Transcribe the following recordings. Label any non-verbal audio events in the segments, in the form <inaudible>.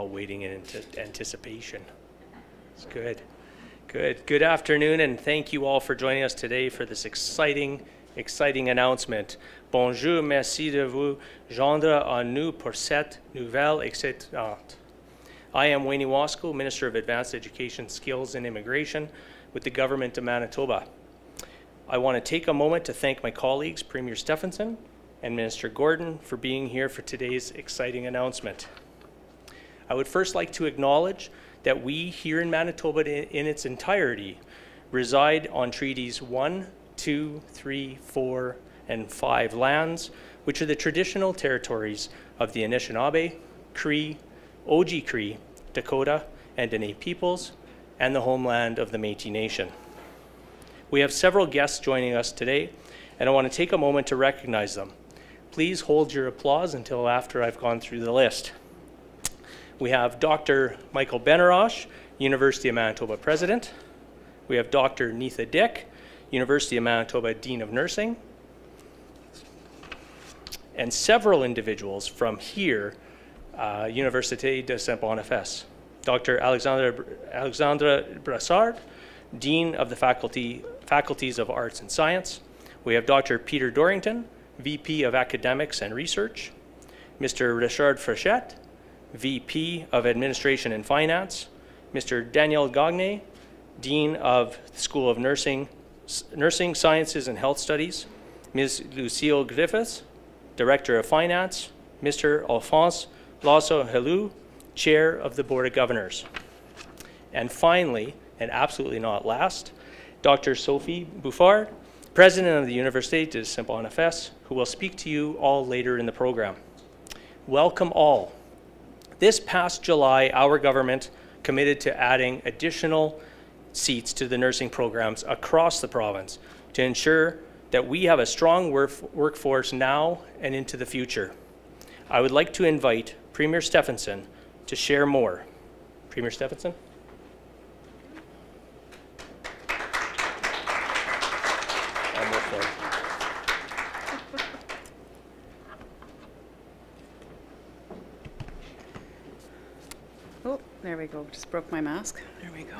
all waiting in anticipation. It's good. Good. Good afternoon, and thank you all for joining us today for this exciting, exciting announcement. Bonjour, merci de vous joindre à nous pour cette nouvelle excitante. I am Wayne Ewasko, Minister of Advanced Education, Skills, and Immigration with the Government of Manitoba. I want to take a moment to thank my colleagues, Premier Stefanson and Minister Gordon, for being here for today's exciting announcement. I would first like to acknowledge that we here in Manitoba in its entirety reside on treaties 1, 2, 3, 4, and 5 lands, which are the traditional territories of the Anishinaabe, Cree, Oji-Cree, Dakota, and Dene peoples, and the homeland of the Métis Nation. We have several guests joining us today, and I want to take a moment to recognize them. Please hold your applause until after I've gone through the list. We have Dr. Michael Benarroch, University of Manitoba President. We have Dr. Netha Dyck, University of Manitoba Dean of Nursing. And several individuals from here, uh, Université de Saint-Boniface. Dr. Alexandra, Alexandra Brassard, Dean of the Faculty, Faculties of Arts and Science. We have Dr. Peter Dorrington, VP of Academics and Research. Mr. Richard Frechette, VP of Administration and Finance. Mr. Daniel Gagne, Dean of the School of Nursing, Nursing Sciences and Health Studies. Ms. Lucille Griffiths, Director of Finance. Mr. Alphonse Lasso Helou, Chair of the Board of Governors. And finally, and absolutely not last, Dr. Sophie Bouffard, President of the Université de Saint-Boniface, who will speak to you all later in the program. Welcome all. This past July, our government committed to adding additional seats to the nursing programs across the province to ensure that we have a strong work workforce now and into the future. I would like to invite Premier Stefanson to share more. Premier Stefanson? Just broke my mask. There we go.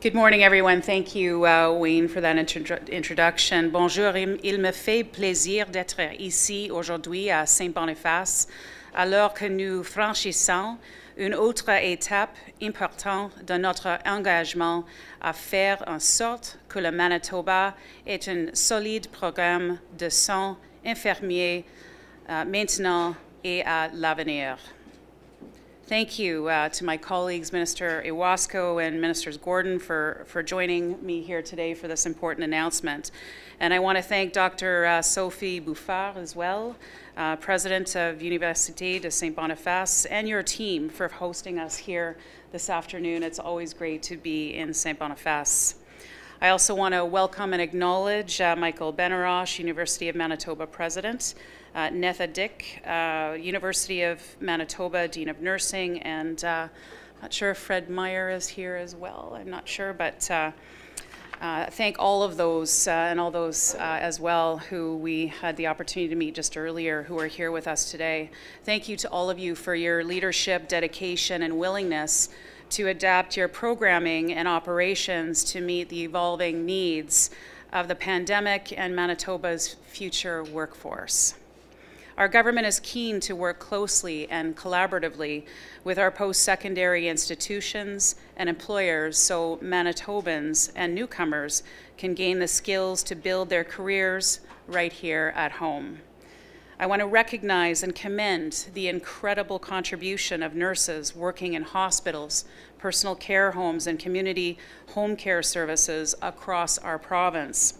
Good morning, everyone. Thank you, uh, Wayne, for that introduction. Bonjour. Il me fait plaisir d'être ici aujourd'hui à Saint-Boniface alors que nous franchissons une autre étape importante de notre engagement à faire en sorte que le Manitoba ait un solide programme de soins infirmiers uh, maintenant et à l'avenir. Thank you uh, to my colleagues, Minister Ewasko and Ministers Gordon, for, for joining me here today for this important announcement. And I want to thank Dr. Uh, Sophie Bouffard as well, uh, President of Université de Saint Boniface, and your team for hosting us here this afternoon. It's always great to be in Saint Boniface. I also want to welcome and acknowledge uh, Michael Benarroch, University of Manitoba President, uh, Netha Dyck, uh, University of Manitoba Dean of Nursing, and uh, not sure if Fred Meier is here as well. I'm not sure, but uh, uh, thank all of those uh, and all those as well who we had the opportunity to meet just earlier who are here with us today. Thank you to all of you for your leadership, dedication, and willingness to adapt your programming and operations to meet the evolving needs of the pandemic and Manitoba's future workforce. Our government is keen to work closely and collaboratively with our post-secondary institutions and employers so Manitobans and newcomers can gain the skills to build their careers right here at home. I want to recognize and commend the incredible contribution of nurses working in hospitals, personal care homes, and community home care services across our province.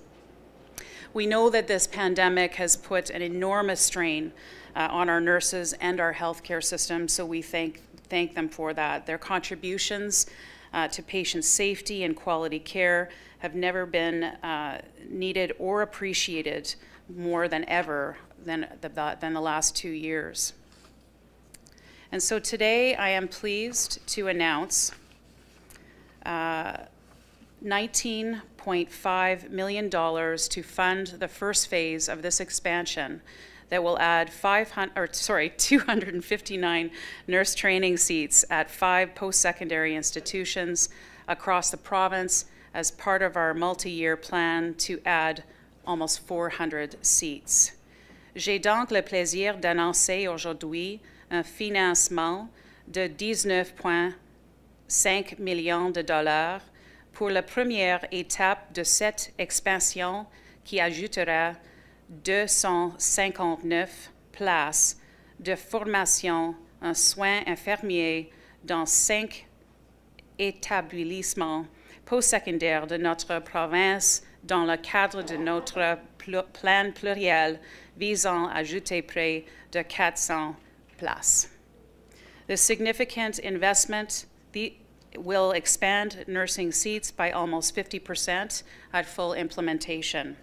We know that this pandemic has put an enormous strain uh, on our nurses and our healthcare system, so we thank, thank them for that. Their contributions uh, to patient safety and quality care have never been uh, needed or appreciated more than ever than the, than the last two years. And so today I am pleased to announce uh, 19 $1.5 million to fund the first phase of this expansion that will add 500, or sorry, <laughs> 259 nurse training seats at five post-secondary institutions across the province as part of our multi-year plan to add almost 400 seats. J'ai donc le plaisir d'annoncer aujourd'hui un financement de 19,5 millions de dollars pour la première étape de cette expansion qui ajoutera 259 places de formation en soins infirmiers dans cinq établissements postsecondaires de notre province dans le cadre de notre plan pluriel visant à ajouter près de 400 places. The significant investment will expand nursing seats by almost 50% at full implementation.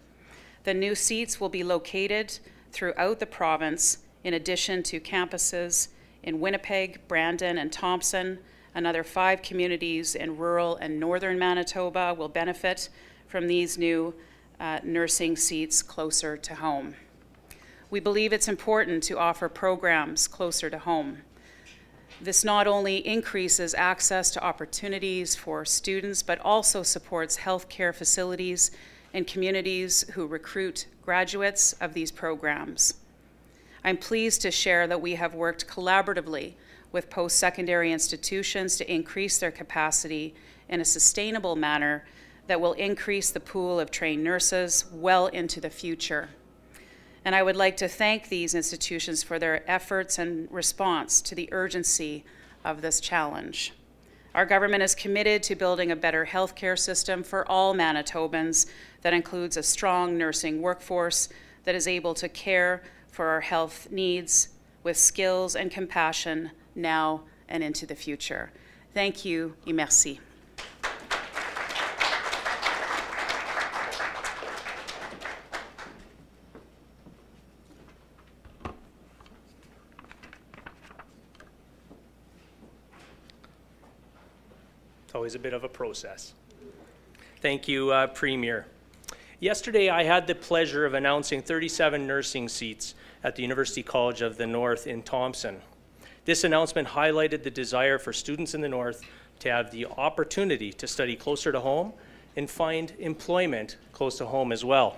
The new seats will be located throughout the province, in addition to campuses in Winnipeg, Brandon, and Thompson. Another five communities in rural and northern Manitoba will benefit from these new uh, nursing seats closer to home. We believe it's important to offer programs closer to home. This not only increases access to opportunities for students, but also supports healthcare facilities and communities who recruit graduates of these programs. I'm pleased to share that we have worked collaboratively with post secondary institutions to increase their capacity in a sustainable manner that will increase the pool of trained nurses well into the future. And I would like to thank these institutions for their efforts and response to the urgency of this challenge. Our government is committed to building a better healthcare system for all Manitobans that includes a strong nursing workforce that is able to care for our health needs with skills and compassion now and into the future. Thank you et merci. It's always a bit of a process. Thank you, uh, Premier. Yesterday, I had the pleasure of announcing 37 nursing seats at the University College of the North in Thompson. This announcement highlighted the desire for students in the North to have the opportunity to study closer to home and find employment close to home as well.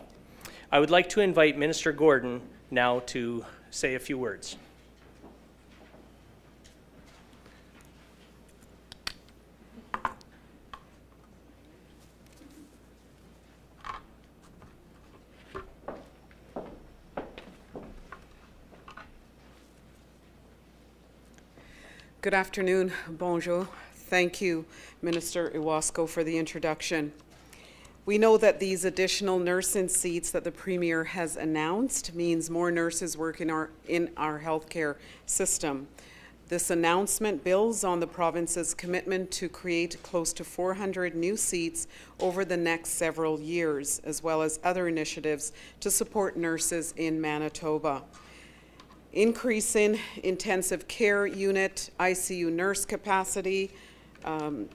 I would like to invite Minister Gordon now to say a few words. Good afternoon. Bonjour. Thank you, Minister Ewasko, for the introduction. We know that these additional nursing seats that the Premier has announced means more nurses work in our, in our healthcare system. This announcement builds on the province's commitment to create close to 400 new seats over the next several years, as well as other initiatives to support nurses in Manitoba increase in intensive care unit, ICU nurse capacity. Um,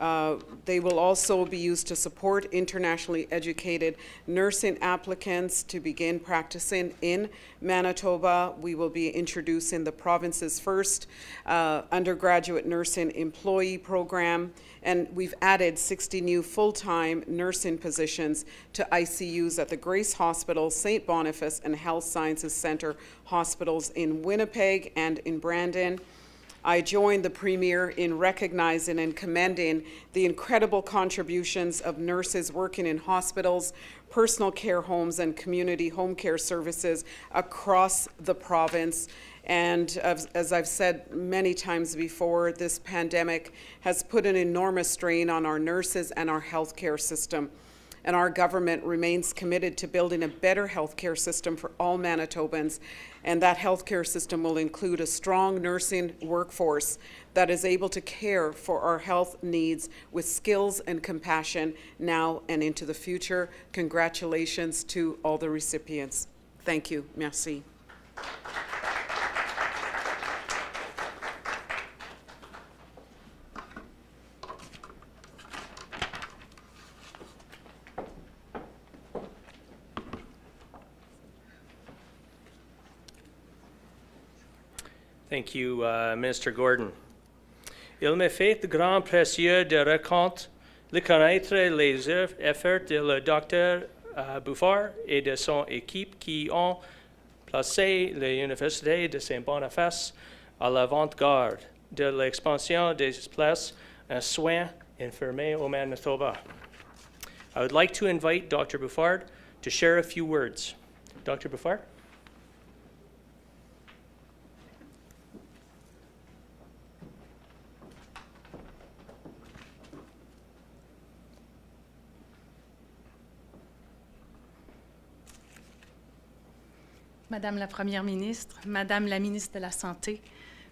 uh, they will also be used to support internationally educated nursing applicants to begin practicing in Manitoba. We will be introducing the province's first uh, undergraduate nursing employee program and we've added 60 new full-time nursing positions to ICUs at the Grace Hospital, St. Boniface, and Health Sciences Center hospitals in Winnipeg and in Brandon. I join the Premier in recognizing and commending the incredible contributions of nurses working in hospitals, personal care homes, and community home care services across the province. And as, I've said many times before, this pandemic has put an enormous strain on our nurses and our healthcare system. And our government remains committed to building a better healthcare system for all Manitobans. And that healthcare system will include a strong nursing workforce that is able to care for our health needs with skills and compassion now and into the future. Congratulations to all the recipients. Thank you. Merci. Thank you, uh, Minister Gordon. Il me fait grand plaisir de raconter, de connaître les efforts de le docteur uh, Bouffard et de son équipe qui ont placé l'Université de Saint-Boniface à l'avant-garde de l'expansion des places en soins infirmiers au Manitoba. I would like to invite Dr. Bouffard to share a few words. Dr. Bouffard? Madame la Première ministre, Madame la ministre de la Santé,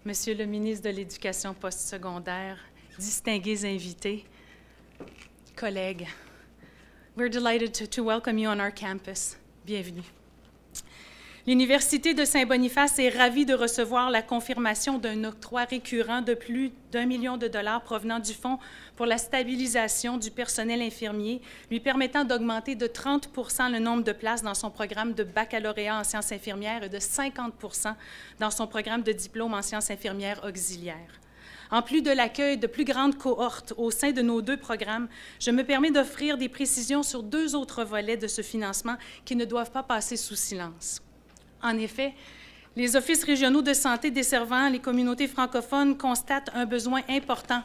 Monsieur le ministre de l'Éducation postsecondaire, distingués invités, collègues, we're delighted to, to welcome you on our campus. Bienvenue. L'Université de Saint-Boniface est ravie de recevoir la confirmation d'un octroi récurrent de plus d'un million de dollars provenant du Fonds pour la stabilisation du personnel infirmier, lui permettant d'augmenter de 30% le nombre de places dans son programme de baccalauréat en sciences infirmières et de 50% dans son programme de diplôme en sciences infirmières auxiliaires. En plus de l'accueil de plus grandes cohortes au sein de nos deux programmes, je me permets d'offrir des précisions sur deux autres volets de ce financement qui ne doivent pas passer sous silence. En effet, les offices régionaux de santé desservant les communautés francophones constatent un besoin important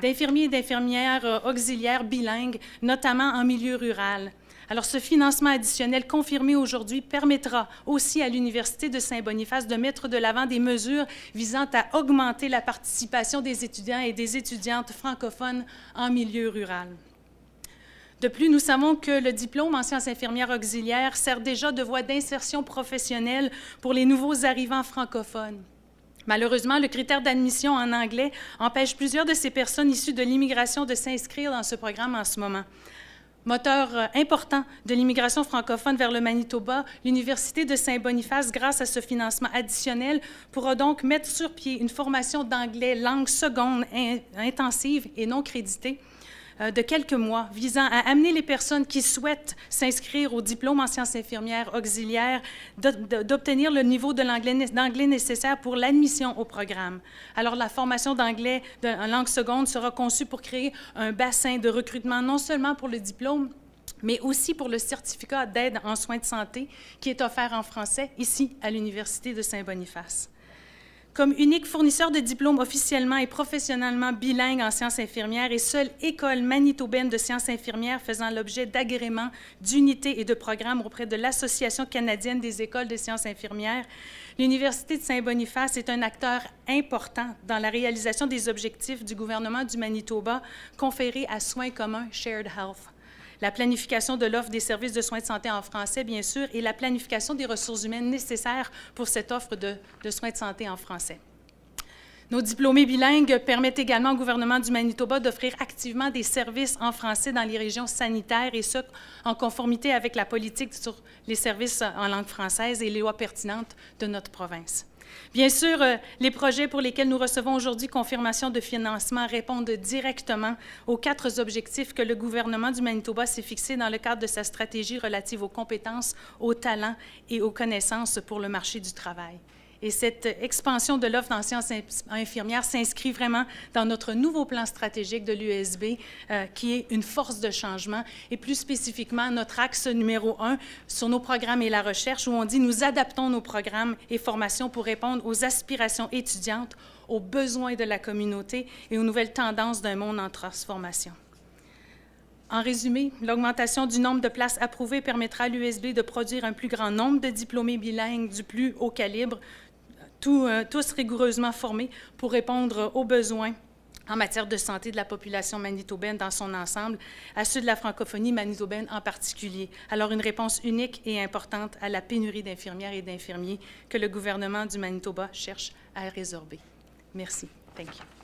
d'infirmiers et d'infirmières euh, auxiliaires bilingues, notamment en milieu rural. Alors, ce financement additionnel confirmé aujourd'hui permettra aussi à l'Université de Saint-Boniface de mettre de l'avant des mesures visant à augmenter la participation des étudiants et des étudiantes francophones en milieu rural. De plus, nous savons que le diplôme en sciences infirmières auxiliaires sert déjà de voie d'insertion professionnelle pour les nouveaux arrivants francophones. Malheureusement, le critère d'admission en anglais empêche plusieurs de ces personnes issues de l'immigration de s'inscrire dans ce programme en ce moment. Moteur euh, important de l'immigration francophone vers le Manitoba, l'Université de Saint-Boniface, grâce à ce financement additionnel, pourra donc mettre sur pied une formation d'anglais langue seconde intensive et non créditée de quelques mois visant à amener les personnes qui souhaitent s'inscrire au diplôme en sciences infirmières auxiliaires d'obtenir le niveau d'anglais nécessaire pour l'admission au programme. Alors, la formation d'anglais en langue seconde sera conçue pour créer un bassin de recrutement non seulement pour le diplôme, mais aussi pour le certificat d'aide en soins de santé qui est offert en français ici à l'Université de Saint-Boniface. Comme unique fournisseur de diplômes officiellement et professionnellement bilingue en sciences infirmières et seule école manitobaine de sciences infirmières faisant l'objet d'agréments, d'unités et de programmes auprès de l'Association canadienne des écoles de sciences infirmières, l'Université de Saint-Boniface est un acteur important dans la réalisation des objectifs du gouvernement du Manitoba conférés à Soins communs Shared Health la planification de l'offre des services de soins de santé en français, bien sûr, et la planification des ressources humaines nécessaires pour cette offre de, soins de santé en français. Nos diplômés bilingues permettent également au gouvernement du Manitoba d'offrir activement des services en français dans les régions sanitaires et ce, en conformité avec la politique sur les services en langue française et les lois pertinentes de notre province. Bien sûr, euh, les projets pour lesquels nous recevons aujourd'hui confirmation de financement répondent directement aux quatre objectifs que le gouvernement du Manitoba s'est fixés dans le cadre de sa stratégie relative aux compétences, aux talents et aux connaissances pour le marché du travail. Et cette expansion de l'offre en sciences infirmières s'inscrit vraiment dans notre nouveau plan stratégique de l'USB, euh, qui est une force de changement, et plus spécifiquement notre axe numéro un sur nos programmes et la recherche, où on dit nous adaptons nos programmes et formations pour répondre aux aspirations étudiantes, aux besoins de la communauté et aux nouvelles tendances d'un monde en transformation. En résumé, l'augmentation du nombre de places approuvées permettra à l'USB de produire un plus grand nombre de diplômés bilingues du plus haut calibre euh, tous rigoureusement formés pour répondre aux besoins en matière de santé de la population manitobaine dans son ensemble, à ceux de la francophonie manitobaine en particulier. Alors, une réponse unique et importante à la pénurie d'infirmières et d'infirmiers que le gouvernement du Manitoba cherche à résorber. Merci. Thank you.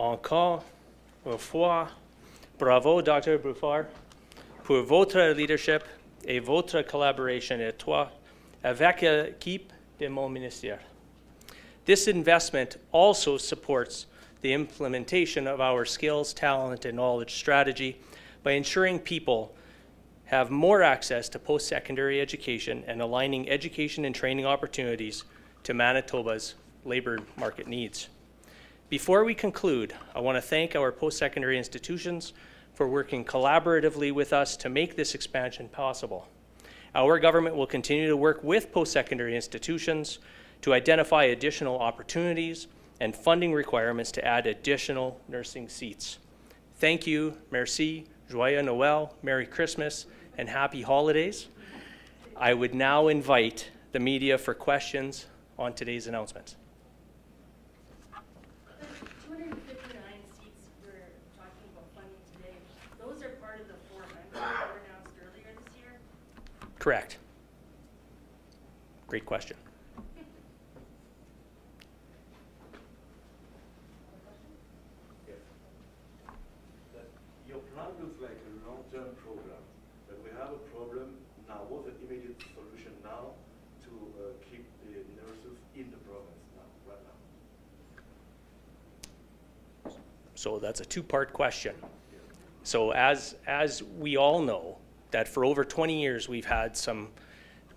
Encore une fois, bravo, Dr. Bouffard, pour votre leadership et votre collaboration étroite avec l'équipe de mon ministère. This investment also supports the implementation of our skills, talent, and knowledge strategy by ensuring people have more access to post-secondary education and aligning education and training opportunities to Manitoba's labor market needs. Before we conclude, I want to thank our post-secondary institutions for working collaboratively with us to make this expansion possible. Our government will continue to work with post-secondary institutions to identify additional opportunities and funding requirements to add additional nursing seats. Thank you, merci, joyeux Noël, Merry Christmas, and Happy Holidays. I would now invite the media for questions on today's announcements. 259 seats we're talking about funding today, those are part of the 400 that were announced earlier this year? Correct. Great question. that your plan looks like a long-term program, but we have a problem now. What's the immediate solution now to uh, keep the nurses in the province now, right now? So that's a two-part question. So as, as we all know, that for over 20 years, we've had some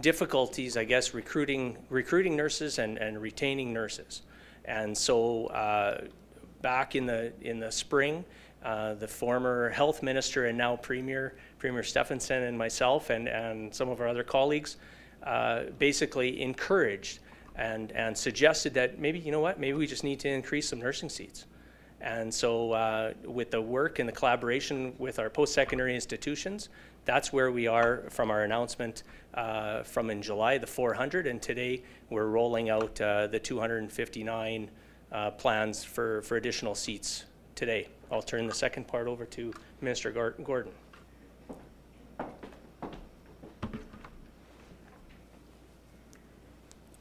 difficulties, I guess, recruiting, recruiting nurses and, and retaining nurses. And so uh, back in the, in the spring, uh, the former health minister and now premier, Premier Stefanson and myself and, and some of our other colleagues uh, basically encouraged and, and suggested that maybe, you know what, maybe we just need to increase some nursing seats. And so uh, with the work and the collaboration with our post-secondary institutions, that's where we are from our announcement uh, from in July, the 400, and today we're rolling out uh, the 259 uh, plans for, for additional seats today. I'll turn the second part over to Minister Gordon.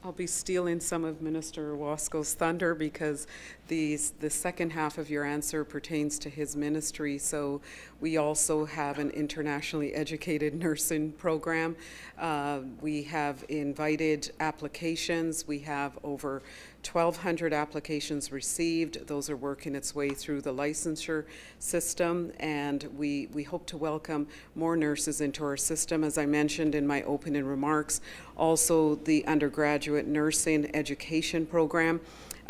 I'll be stealing some of Minister Wasco's thunder because the, the second half of your answer pertains to his ministry. So we also have an internationally educated <laughs> nursing program. Uh, we have invited applications. We have over 1,200 applications received. Those are working its way through the licensure system, and we, we hope to welcome more nurses into our system, as I mentioned in my opening remarks. Also, the undergraduate nursing education program.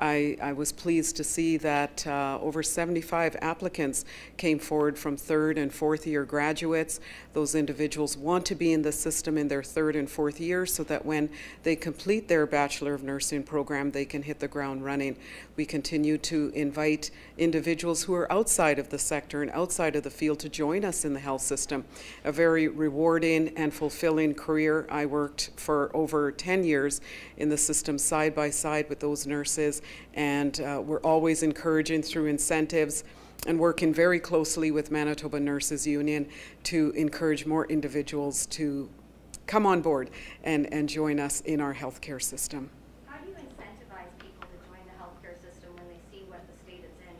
I, I, was pleased to see that uh, over 75 applicants came forward from third and fourth year graduates. Those individuals want to be in the system in their third and fourth year so that when they complete their Bachelor of Nursing program, they can hit the ground running. We continue to invite individuals who are outside of the sector and outside of the field to join us in the health system. A very rewarding and fulfilling career. I worked for over 10 years in the system side by side with those nurses and uh, we're always encouraging through incentives and working very closely with Manitoba Nurses Union to encourage more individuals to come on board and, and join us in our healthcare system. How do you incentivize people to join the healthcare system when they see what the state is in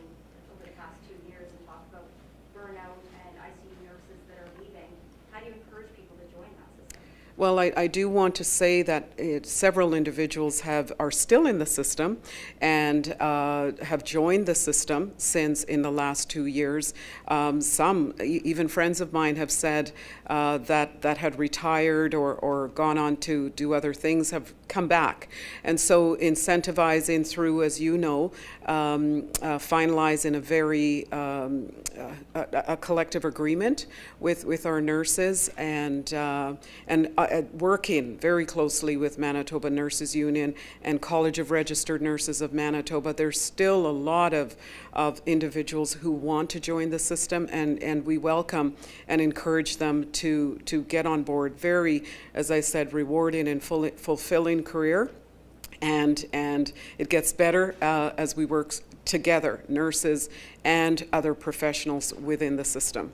over the past two years and talk about burnout and ICU nurses that are leaving? How do you encourage people to join that system? Well, I, I do want to say that it, several individuals have are still in the system and uh, have joined the system since in the last two years. Um, some, even friends of mine, have said uh, that that had retired or, or gone on to do other things have come back. And so, incentivizing through, as you know, um, uh, finalizing a very um, a, a collective agreement with, with our nurses and uh, and uh, working very closely with Manitoba Nurses Union and College of Registered Nurses of Manitoba. There's still a lot of of individuals who want to join the system, and, and we welcome and encourage them to to get on board. Very, as I said, rewarding and full, fulfilling career and and it gets better uh, as we work together, nurses and other professionals within the system.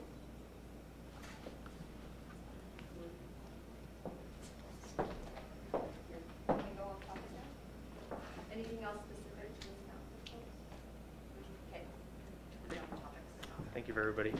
Can we go off topic now? Anything else specific to this announcement, folks? Okay. We're on topics. Thank you, everybody.